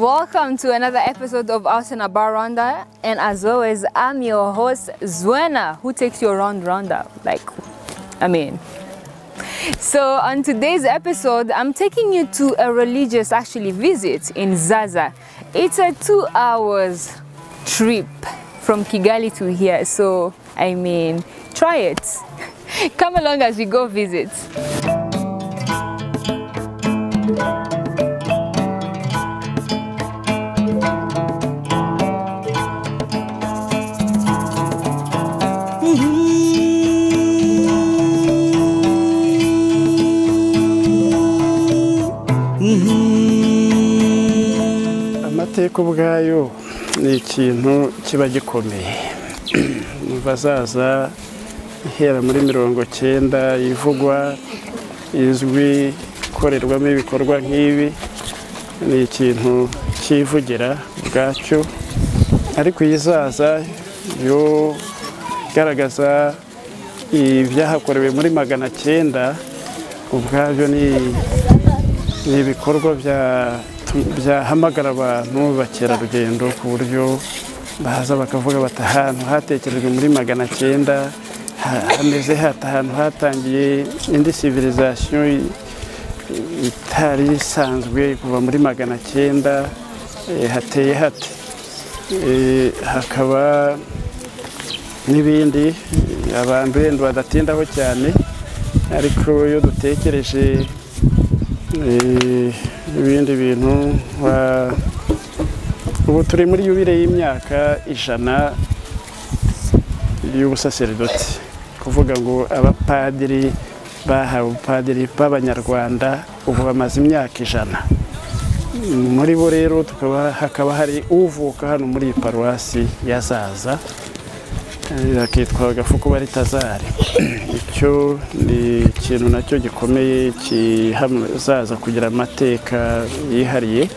Welcome to another episode of Out and About Ronda. And as always, I'm your host Zwena, who takes you around Ronda. Like, I mean. So on today's episode, I'm taking you to a religious actually visit in Zaza. It's a two hours trip from Kigali to here. So I mean, try it. Come along as we go visit. Amateka ubwayo ni ikintu kiba gikomeye. Muva azaza ihera muri mirongo cyenda ivugwa izwi ikorerwamo ibikorwa nk'ibi ni ikintu cyivugira ubwacyo. Ariko iyi izaza yo igaragaza ibyahakorewe muri magana cyenda ubwabyo ni ibikorwa bya- byahamagara abantu bakerarugendo ku buryo baza bakavuga bati ahantu hatekerejwe muri magana cyenda ha- hameze hata ahantu hatangiye indi i- itari isanzwe kuva muri magana cyenda eh, hateye hate. Eh, hakaba n'ibindi eh, abantu wenda badatindaho cyane ariko iyo dutekereje eh, ibindi bintu ubu turi muri yubire y'imyaka ijana y'ubusaseridoti. Kuvuga ngo abapadiri bahawe ubupadiri b'abanyarwanda ubu bamaze imyaka ijana. Muri bo rero hakaba hari uvuka hano muri iyi paruwasi ya zaza. eh, akitwa gafuku baritazari icyo ni ikintu na cyo gikomeye kizaza kugira amateka yihariye.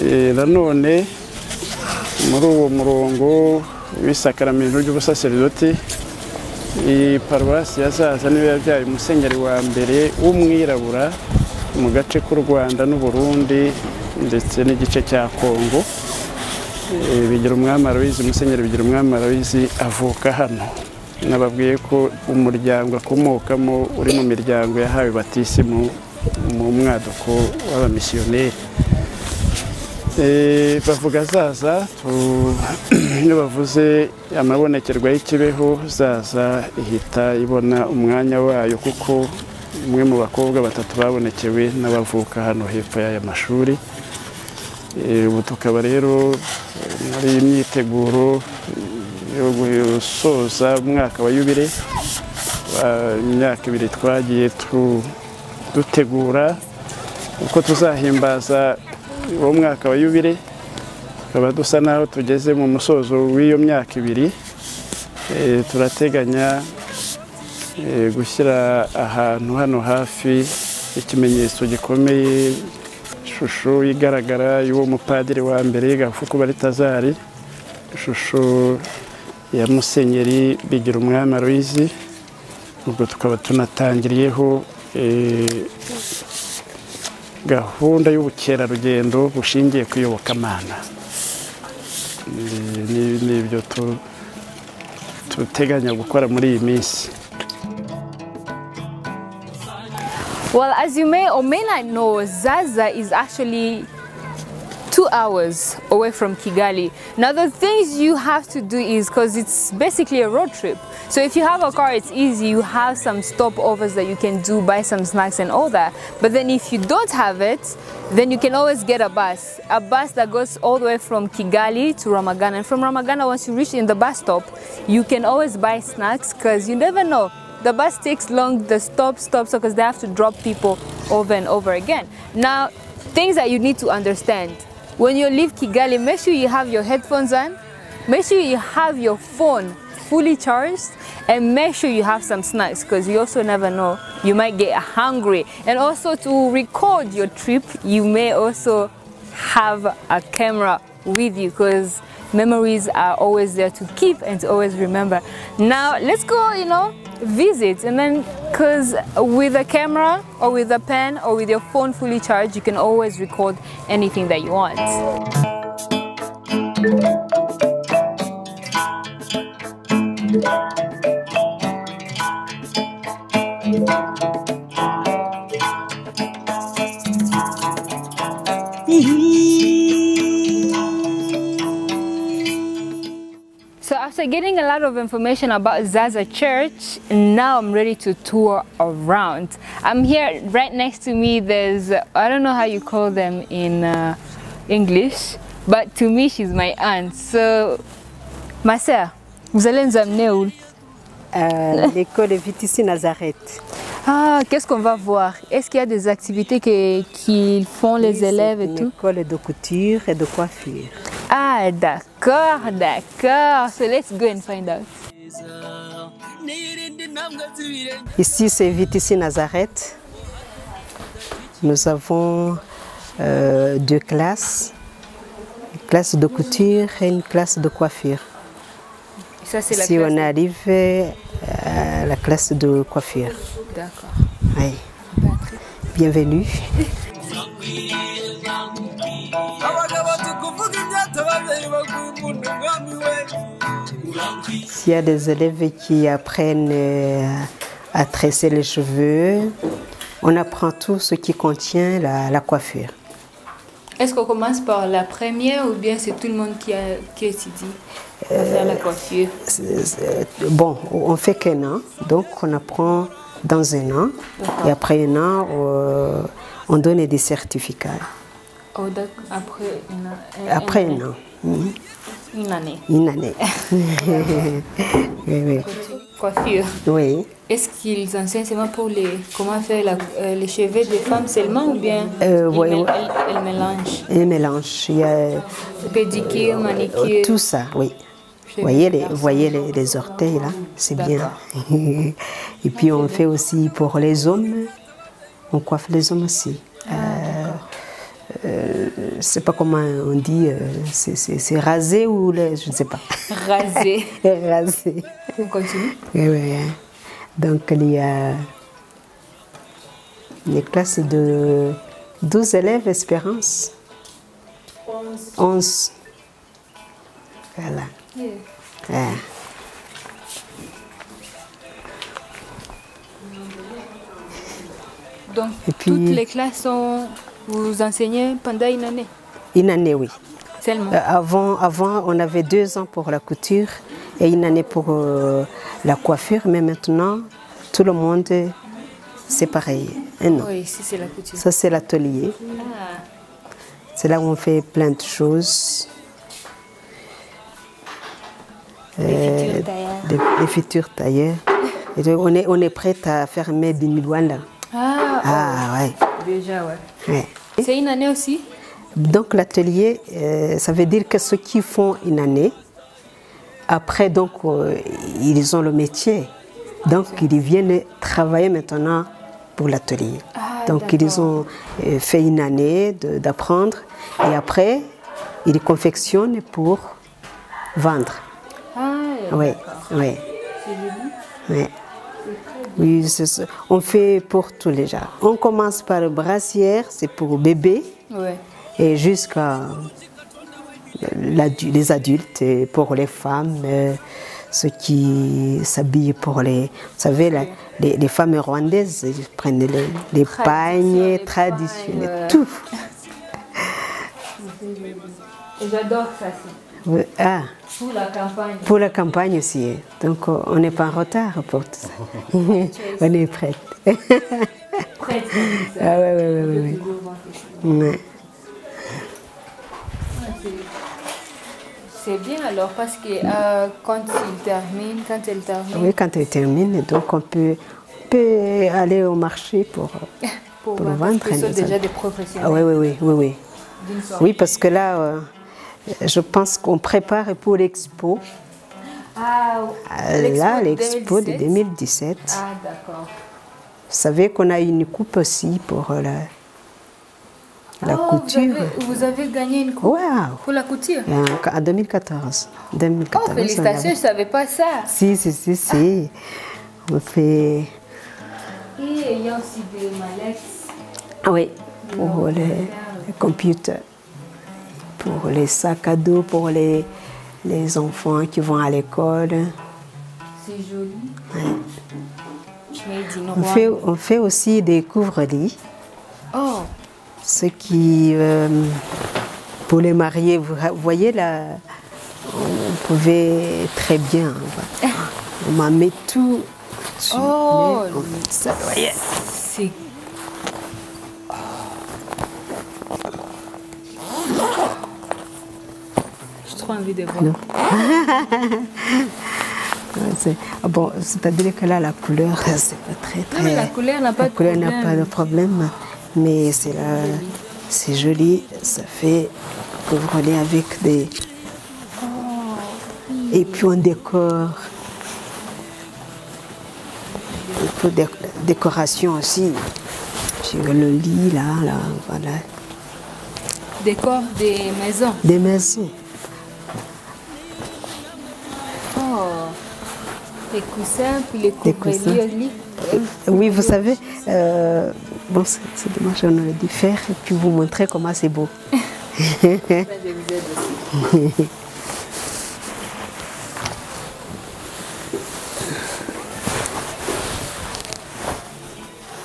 Eh, nanone muri uwo murongo w'isakaramento ry'ubusaseridoti iyi paruwasi ya zaza niyo yabyaye umusenyeri wa mbere w'umwirabura mu gace k'u rwanda n'uburundi ndetse n'igice cya kongo bigira umwami arabizi musenyeri bigira umwami arabizi avuka hano. Nababwiye ko umuryango akomokamo uri mu miryango yahawe batisimu mu mwaduko w'abamisiyoneri. Eh, bavuga zaza iyo bavuze amabonekerwa y'ikibeho zaza ihita ibona umwanya wayo kuko umwe mu bakobwa batatu babonekewe n'abavuka hano hepfo y'aya mashuri. Eh, ubu tukaba rero eh, muri iyi myiteguro yo gusoza umwaka wa yubire imyaka ibiri twagiye dutegura uko tuzahimbaza uwo mwaka wa yubire tukaba dusa naho tugeze mu musozo w'iyo myaka ibiri. Eh, turateganya eh, gushyira ahantu hano hafi ikimenyetso gikomeye ishusho igaragara y'uwo mupadiri wa mbere gafuku baritazari ishusho ya musenyeri bigira umwami aloyizi ubwo tukaba tunatangiriyeho eh, gahunda y'ubukerarugendo bushingiye ku iyobokamana. Ni- ni- ni ibyo tu- duteganya gukora muri iyi minsi. Well, as you may or may not know, Zaza is actually two hours away from Kigali. Now, the things you have to do is because it's basically a road trip. So, if you have a car, it's easy. You have some stopovers that you can do, buy some snacks and all that. But then, if you don't have it, then you can always get a bus. A bus that goes all the way from Kigali to Ramagana. And from Ramagana, once you reach in the bus stop, you can always buy snacks because you never know the bus takes long, the stop stops because they have to drop people over and over again. Now, things that you need to understand when you leave Kigali, make sure you have your headphones on, make sure you have your phone fully charged, and make sure you have some snacks because you also never know, you might get hungry. And also to record your trip, you may also have a camera with you because memories are always there to keep and to always remember. Now, let's go, you know, visit and then because with a camera or with a pen or with your phone fully charged, you can always record anything that you want. Getting a lot of information about Zaza Church, and now I'm ready to tour around. I'm here right next to me. There's I don't know how you call them in uh, English, but to me she's my aunt. So, ma sœur, vous allez nous amener où Euh, L'école Vitici Nazareth. Ah, qu'est-ce qu'on va voir Est-ce qu'il y a des activités que- qu'ils font les élèves et une tout école de couture et de coiffure. Ah, d'accord, d'accord. So let's go and find out. Ici, c'est Vitici Nazareth. Nous avons euh, deux classes. Une classe de couture et une classe de coiffure. Ça, la Si classe. on arrive euh, à la classe de coiffure. D'accord. Oui. Bienvenue. S'il y a des élèves qui apprennent euh, à tresser les cheveux, on apprend tout ce qui contient la, la coiffure. Est-ce qu'on commence par la première ou bien c'est tout le monde qui, a, qui étudie à faire la coiffure? C'est- c'est- Bon, on fait qu'un an, donc on apprend dans un an. Et après un an, euh, on donne des certificats. Oh. Après un- Après un- un an, Une année. une année. oui, oui. Coiffure. oui. Est-ce qu'ils enseignent seulement pour les, comment faire la- euh, les cheveux des femmes seulement ou bien Euh, mél- ouais. elles, elles mélangent? Un mélange. Il y a Pédicure, manicure. tout ça, oui. Voyez les, voyez les, les orteils là, c'est bien. Et puis on fait aussi pour les hommes, on coiffe les hommes aussi. Ah, Euh, euh, je sais pas comment on dit, euh, c'est- rasé ou le- je ne sais pas. Rasé. rasé. On continue Oui, oui. Donc il y a une classe de 12 élèves, Espérance. 11. Voilà. Ouais. Donc, Et puis- toutes les classes sont. Vous enseignez pendant une année Une année, oui. seulement Euh, avant, avant, on avait deux ans pour la couture et une année pour euh, la coiffure, mais maintenant, tout le monde, c'est pareil. Un an. Oui, ici c'est la couture. Ça, c'est l'atelier. Ah, C'est là où on fait plein de choses. les futurs tailleurs. des, des futurs tailleurs. Et donc, on est, on est prêt à faire Made in Luanda. Ah, Ah, ouais. Déjà, ouais. ouais. C'est une année aussi Donc l'atelier, euh, ça veut dire que ceux qui font une année, après donc euh, ils ont le métier, donc ils viennent travailler maintenant pour l'atelier. Ah, donc ils ont euh, fait une année d'apprendre et après ils confectionnent pour vendre. Ah, Oui, oui. Oui. Oui, on fait pour tous les genres. On commence par brassière, c'est pour bébé ouais. et jusqu'à l'adu- les adultes et pour les femmes, euh, ceux qui s'habillent pour les. Vous savez, la- les, les femmes rwandaises, elles prennent les, les pagnes traditionnels, tout. Et j'adore ça. Ah, Pour la campagne. pour la campagne aussi. Donc, euh, on n'est pas en retard pour tout ça. on est prête. Prête. ah, ouais, ouais, ouais, ouais, ouais. Ouais. C'est bien alors parce que euh, quand il termine, quand elle termine, Oui, quand elle termine, donc on peut, on peut aller au marché pour, pour, pour vendre, qu'ils sont ça. déjà des professionnels. Ah oui, oui, oui, oui, oui. Oui, parce que là, euh, je pense qu'on prépare pour l'expo. Ah, Euh, Là, l'expo de 2017. 2017. Ah, d'accord. Vous savez qu'on a une coupe aussi pour euh, la, la Oh, couture. Vous avez, vous avez gagné une coupe pour la couture. En en 2014. 2014 Oh, on félicitations, je ne savais pas ça. Si, si, si, si. On fait. Et il y a aussi des mallettes. Ah Oui, pour les, les computers, pour les sacs à dos, pour les, les enfants qui vont à l'école. C'est joli. On fait, on fait aussi des couvre-lits, Oh, ce qui, euh, pour les mariés, vous voyez là, on pouvait très bien. voilà. On m'a mis tout. dessus, Oh, mais on met ça, vous voyez. c'est. Trop envie de voir. Ah bon, c'est-à-dire que là, la couleur, c'est pas très très. Non, mais la couleur n'a pas la de couleur n'a problème. pas de problème, mais c'est là, c'est joli, ça fait couvre-lit avec des. Et puis on décore. Il faut des décoration aussi. Sur le lit là, là, voilà. Décor des maisons. Des maisons. Oh. Les coussins, puis les Des au lit. Oui, vous savez, euh, bon, c'est dommage, on aurait dû faire et puis vous montrer comment c'est beau. Je vous aide aussi.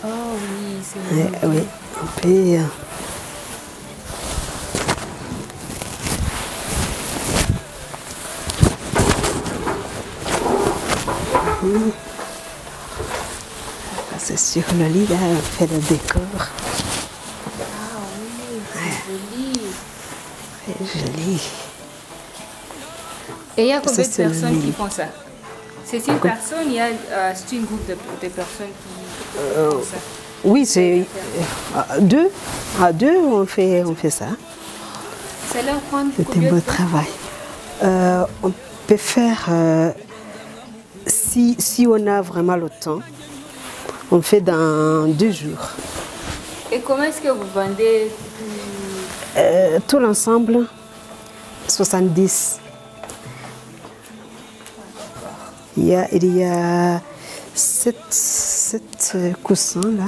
Oh oui, c'est Ouais, oui, on peut. euh, Mhm. Ça, C'est sur le lit, là, on fait le décor. joli. Très joli. Et il y a combien de c'est personnes qui font ça? C'est une personne, il y a euh, c'est une groupe de, de personnes qui font ça. Oui, c'est euh, à deux. À deux, on fait, on fait ça. Ça leur prend C'est un combien de beau travail. Euh, on peut faire, euh, si, si on a vraiment le temps, on fait dans deux jours. Et comment est-ce que vous vendez Euh, tout l'ensemble, 70. Il y a, il y a sept, sept euh, coussins là.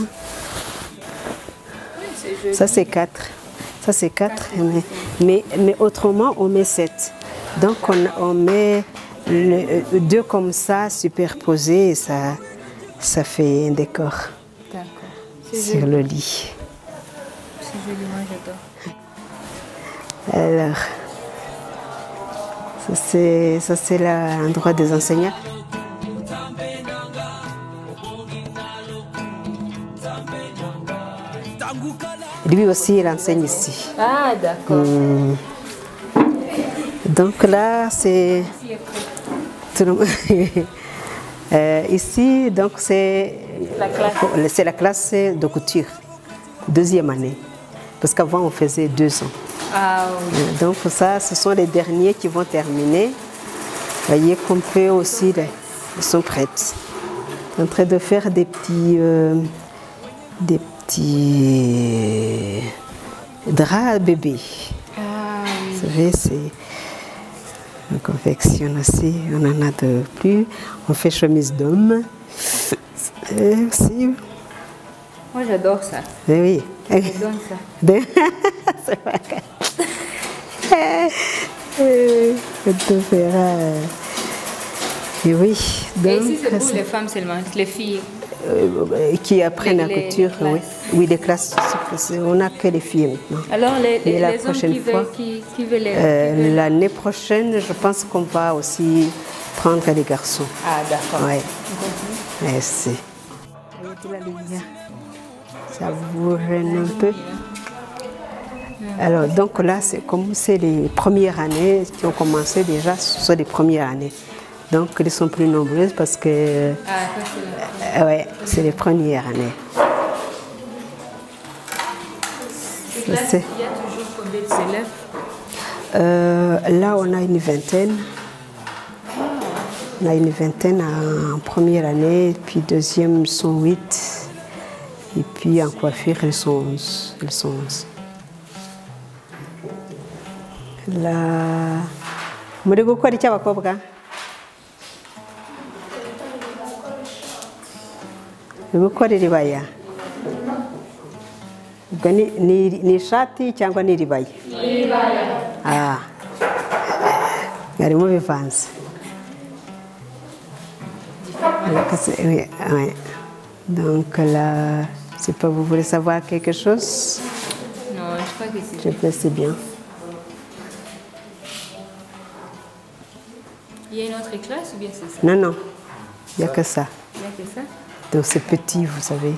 Joli. Ça c'est quatre. Ça c'est quatre. Mais, mais, mais autrement, on met sept. Donc on, on met le- euh, deux comme ça superposés et ça, ça fait un décor sur joli. le lit. C'est joli, moi j'adore. Alors, ça c'est, ça c'est la- l'endroit des enseignants. Lui aussi, il enseigne ici. Ah, d'accord. Donc là, c'est tout le monde- Euh, ici, donc c'est La classe. c'est la classe de couture, deuxième année, parce qu'avant on faisait deux ans. Ah oui. Donc ça, ce sont les derniers qui vont terminer. Voyez qu'on peut aussi, là, ils sont prêtes. En train de faire des petits, euh, des petits draps bébés. Ah oui. Vous savez, c'est on confectionne aussi, on en a de plus. On fait chemise d'homme. Et aussi, Moi j'adore ça. eh oui. Je donne ça. De- C'est. Euh, On fera. euh, Et oui, Et donc, ici, c'est pour les femmes seulement, les filles. Euh, qui apprennent Les- la couture, les oui. Oui, des classes, on n'a que les filles maintenant. Alors, les, la prochaine qui fois, qui, qui. Euh, L'année prochaine, je pense qu'on va aussi prendre les garçons. Ah, d'accord. Merci. Ça vous rend un peu? Alors, donc là, c'est comme c'est les premières années qui ont commencé déjà, ce sont les premières années. Donc, elles sont plus nombreuses parce que, Ah, euh, ouais, c'est les premières années. Et là, il y a toujours combien d'élèves Euh, là, on a une vingtaine. On a une vingtaine en première année, puis deuxième, ils sont huit. Et puis en coiffure, ils sont onze. Ils sont onze. Là, gukora iribaya ubwo ni- ishati cyangwa ni iribaya Ah. Harimo bivanze. Donc, là, c'est pas, vous voulez savoir quelque chose Non, je crois que c'est. Je pense que c'est bien. Il y a une autre classe ou bien c'est ça Non, non, il n'y a que ça. Il y a que ça Donc c'est petit, vous savez.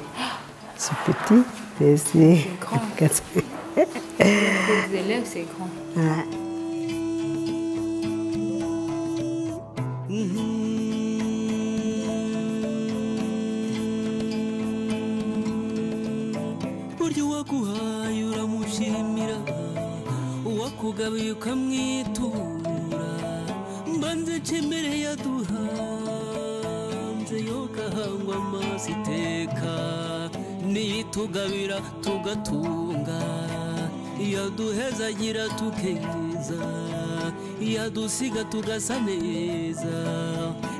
C'est petit, mais c'est... grand. Ouais. Les élèves, c'est grand. Tugatunga iyaduhezagira tukeza iyadusiga tugasa neza.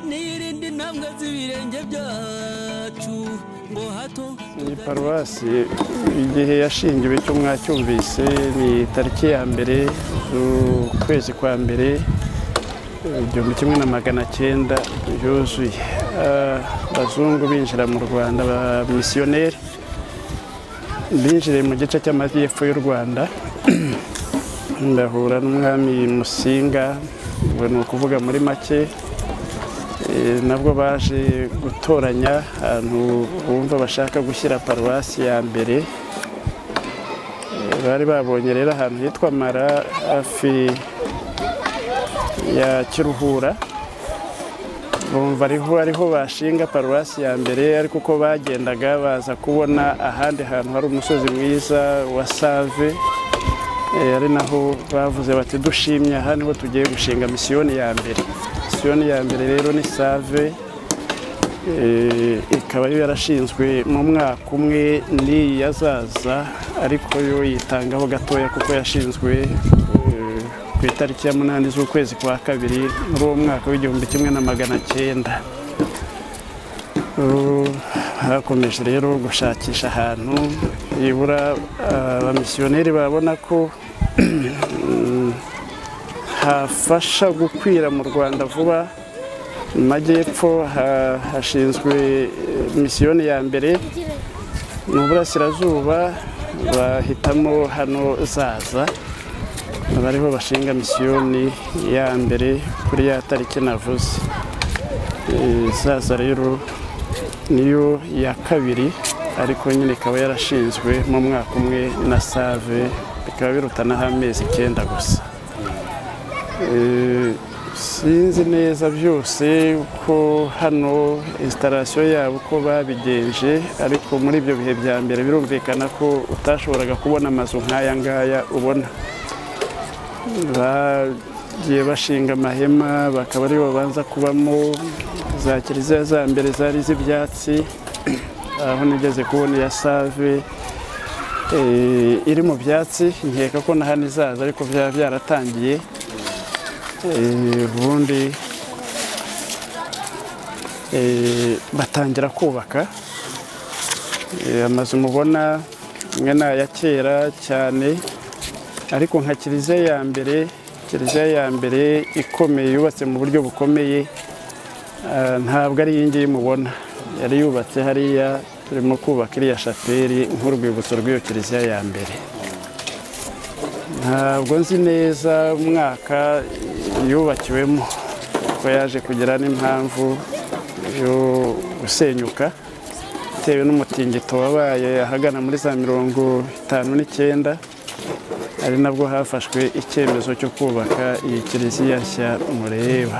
Nirinde intambwe z'ibirenge byacu ngo hato iyi paruwasi igihe yashingiwe icyo mwacyumvise ni tariki ya mbere z'ukwezi kwa mbere igihumbi kimwe na magana cyenda yuzuye. Ah, abazungu binjira mu rwanda ba misiyoneri. Binjiriye mu gice cy'amajyepfo y'u rwanda. Ndahura n'umwami musinga ubwo ni ukuvuga muri make. Eh, nabwo baje gutoranya ahantu bumva bashaka gushyira paruwasi ya mbere. Eh, bari babonye rero ahantu hitwa mara hafi ya kiruhura. Bumva ariho ariho bashinga paruwasi ya mbere ariko uko bagendaga baza kubona ahandi hantu hari umusozi mwiza wa save Eh, ari naho bavuze bati dushimye aha ni ho tugiye gushinga misiyoni ya mbere. Misiyoni ya mbere rero ni save Eh, ikaba yo yarashinzwe mu mwaka umwe n'iyi yazaza ariko yo yitangaho gatoya kuko yashinzwe itariki ya munani z'ukwezi kwa kabiri muri uwo mwaka w'igihumbi kimwe na magana cyenda. Hakomeje rero gushakisha ahantu yibura abamisiyoneri babona ko hafasha gukwira mu rwanda vuba mu majyepfo ha- hashinzwe misiyoni ya mbere mu burasirazuba bahitamo hano zaza. Bariho bashinga misiyoni ya mbere kuri ya tariki navuze. Eh, zaza rero niyo ya kabiri ariko nyine ikaba yarashinzwe mu mwaka umwe na save bikaba birutanaho amezi icyenda gusa. Eh, sinzi neza byose uko hano instalasiyo yabo uko babigenje ariko muri ibyo bihe bya mbere birumvikana ko utashoboraga kubona amazu nk'aya ngaya ubona. Bagiye bashinga amahema bakaba ari bo babanza kubamo za kiliziya za mbere zari iz'ibyatsi aho nigeze kubona iya save eh, iri mu byatsi nkeka ko na izaza ariko byaba byaratangiye Eh, ubundi eh, batangira kubaka amazu mubona imwe ni aya kera cyane ariko nka kiliziya ya mbere kiliziya ya mbere ikomeye yubatse mu buryo bukomeye Ah, ntabwo ari iyi ngiyi mubona. Yari yubatse hariya turimo kubaka iriya shapeli nk'urwibutso rw'iyo kiliziya ya mbere. Ntabwo nzi neza umwaka yubakiwemo ko yaje kugira n'impamvu yo gusenyuka bitewe n'umutingito wabaye ahagana muri za mirongo itanu n'icyenda. Ari nabwo hafashwe icyemezo cyo kubaka iyi kiliziya nshya mureba.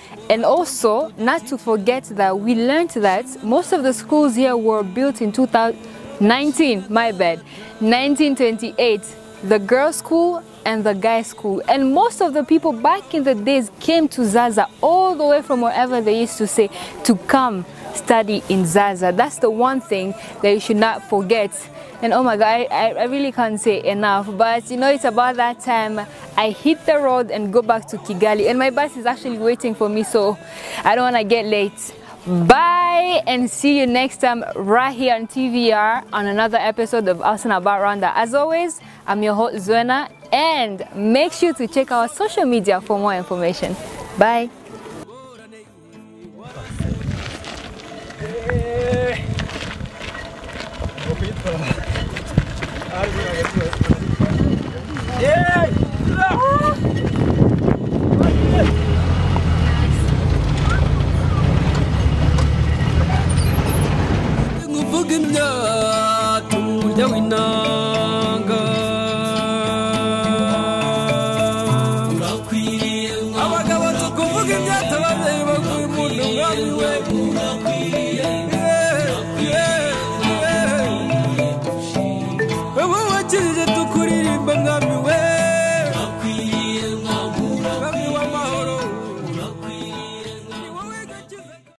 And also, not to forget that we learned that most of the schools here were built in 2019, my bad, 1928. The girls' school and the guys' school. And most of the people back in the days came to Zaza all the way from wherever they used to say to come study in Zaza. That's the one thing that you should not forget. And oh my god, I, I, really can't say enough. But you know, it's about that time I hit the road and go back to Kigali. And my bus is actually waiting for me, so I don't want to get late. Bye and see you next time right here on TVR on another episode of Arsenal About Ronda. As always, I'm your host Zuena and make sure to check our social media for more information. Bye. Ugh.